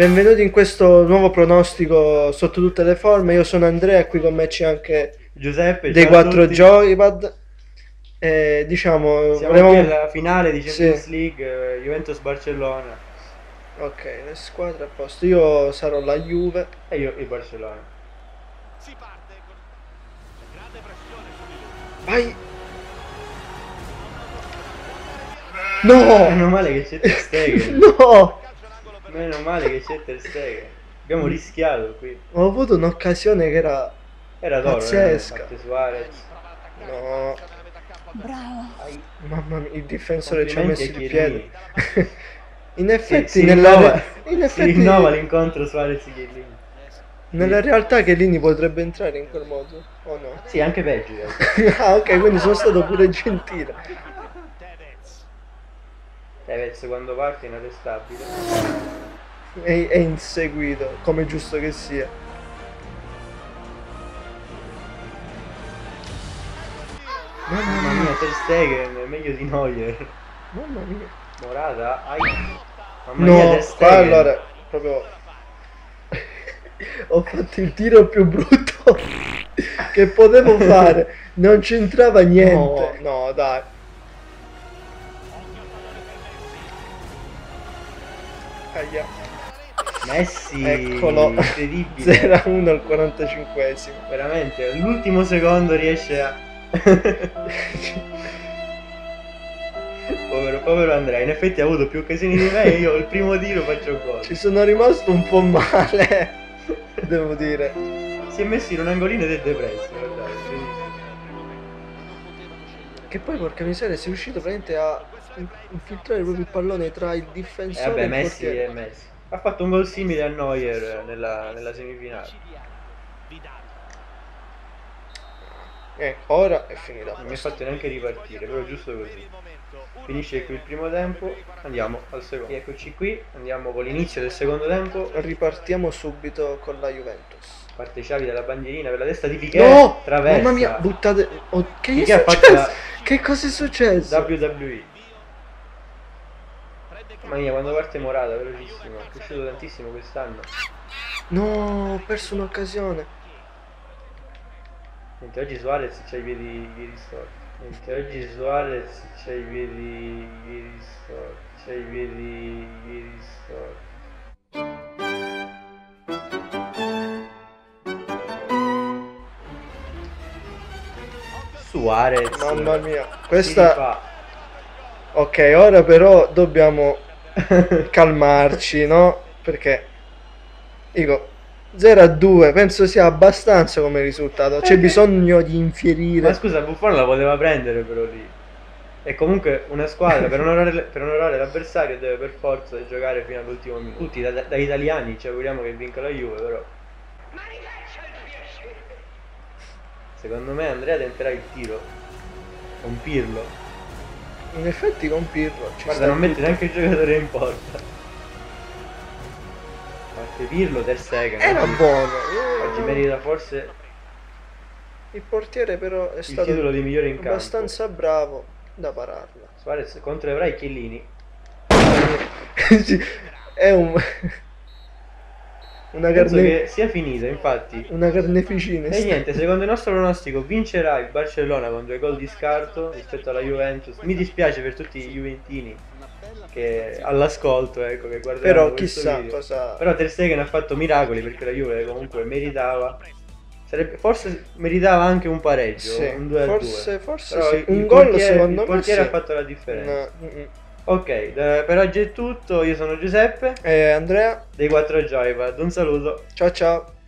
Benvenuti in questo nuovo pronostico sotto tutte le forme. Io sono Andrea, qui con me c'è anche Giuseppe, dei quattro joypad. E diciamo, Siamo volevamo- qui alla finale di Champions Sì. League, eh, Juventus-Barcellona Ok, le squadre a posto. Io sarò la Juve. e io il Barcellona. Si parte con grande pressione. Vai! No! Meno male che c'è Stegen. No! Meno male che c'è Ter Stegen. Abbiamo rischiato qui. Ho avuto un'occasione che era... Era d'oro, Pazzesca. eh, Suarez. No, Bravo. Ai, mamma mia, il difensore ci ha messo il piede. Chiellini. In Si, effetti, si nella, rinnova, in si effetti rinnova l'incontro Suarez-Chiellini. nella realtà che Lini potrebbe entrare in quel modo, o no? Sì, anche peggio. realtà. ah, ok, quindi sono stato pure gentile. Tevez. Tevez quando parte è inarrestabile. È, è inseguito, come è giusto che sia. Mamma mia, mia, Ter Stegen è meglio di Neuer. mamma mia. Morata, ai. Mamma mia, No, Ter qua allora, proprio... Ho fatto il tiro più brutto che potevo fare. Non c'entrava niente. No, dai. Aia. Messi, Eccolo. incredibile. 0-1 al 45esimo. Veramente, all'ultimo secondo riesce a... povero, povero Andrea, in effetti ha avuto più occasioni di me e io il primo tiro faccio gol. Ci sono rimasto un po' male, devo dire. Si è messo in un angolino ed è depresso, guardate. Che poi, porca miseria, sei riuscito veramente a infiltrare proprio il pallone tra il E difensore Eh, vabbè, e il Messi portiere. è Messi. Ha fatto un gol simile a Neuer nella, nella semifinale. Vidal. Eh, ora è finita. Non mi ha fatto neanche ripartire, però giusto così. il Finisce qui il primo tempo, andiamo al secondo. Eccoci qui, andiamo con l'inizio del secondo tempo. Ripartiamo subito con la Juventus. Parte Xavi dalla bandierina per la testa di Piquet. No! traversa. Mamma mia, buttate. Oh, che che ha fatto la- Che cosa è successo? WWE. Mamma mia, quando parte Morata, velocissimo. È cresciuto tantissimo quest'anno. No, ho perso un'occasione. Mentre oggi Suarez c'ha i piedi, piedi storti. Mentre oggi Suarez c'ha i piedi, piedi storti. C'ha i piedi, piedi storti. Suarez. Mamma mia. Questa. Ok, ora però dobbiamo calmarci, no? Perché dico 0 a 2, penso sia abbastanza come risultato. C'è Eh, bisogno di Ma infierire. scusa, Buffon la poteva prendere però lì. E comunque una squadra per onorare, per onorare l'avversario deve per forza giocare fino all'ultimo minuto. Tutti da, da italiani ci auguriamo che vinca la Juve, però. Secondo me Andrea tenterà il tiro. Con Pirlo. In effetti con Pirlo ci Guarda, non mette tutto. neanche il giocatore in porta. Parte Pirlo, Ter Stegen. Era oggi- buono. Oggi merita forse Il portiere però è il stato titolo di migliore in campo. abbastanza bravo da pararla. Suarez contro Evra e Chiellini. È un una Penso carne che sia finita, infatti. una carneficina. E niente, secondo il nostro pronostico vincerà il Barcellona con due gol di scarto rispetto alla Juventus. Mi dispiace per tutti i Juventini che all'ascolto, ecco, che guardano Però chissà video. cosa Però Ter Stegen ha fatto miracoli perché la Juve comunque meritava. Sarebbe- forse meritava anche un pareggio, Sì, un 2 a 2. forse- forse Però sì. il- Un il gol portiere- secondo il me portiere sì. ha fatto la differenza. No, mm, mm. Ok, eh, per oggi è tutto. Io sono Giuseppe Eh, Andrea, dei 4 Joypad. Un saluto. ciao ciao.